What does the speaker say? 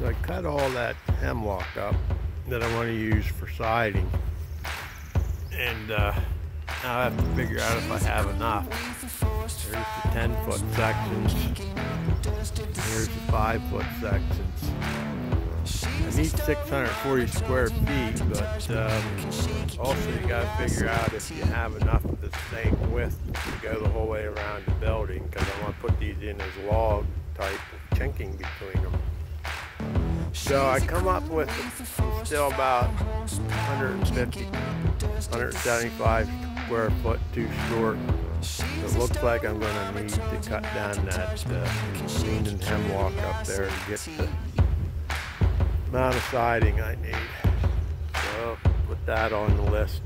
So I cut all that hemlock up that I want to use for siding. And uh, now I have to figure out if I have enough. There's the 10 foot sections. Here's the 5 foot sections. I need 640 square feet, but um, also you got to figure out if you have enough of the same width to go the whole way around the building because I want to put these in as log type chinking between them. So I come up with still about 150, 175 square foot too short. It looks like I'm going to need to cut down that uh, lean and hemlock up there to get the amount of siding I need. So put that on the list.